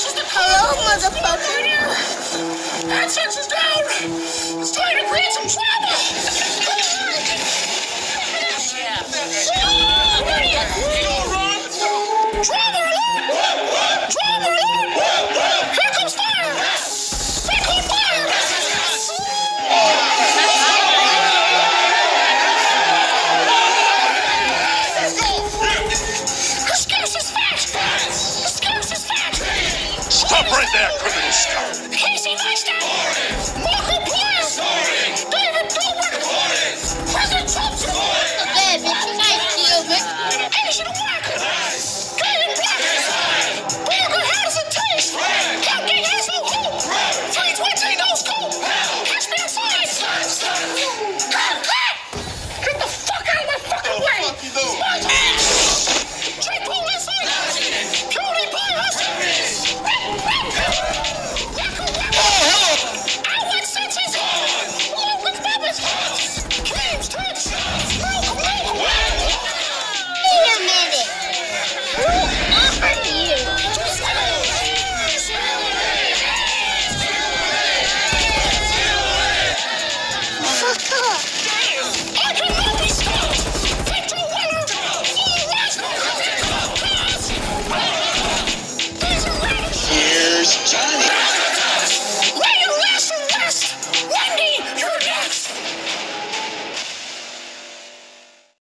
Hello, motherfucker. AdSense is down. It's time to create some trouble. Right there, criminal scum! Casey! More was Johnny.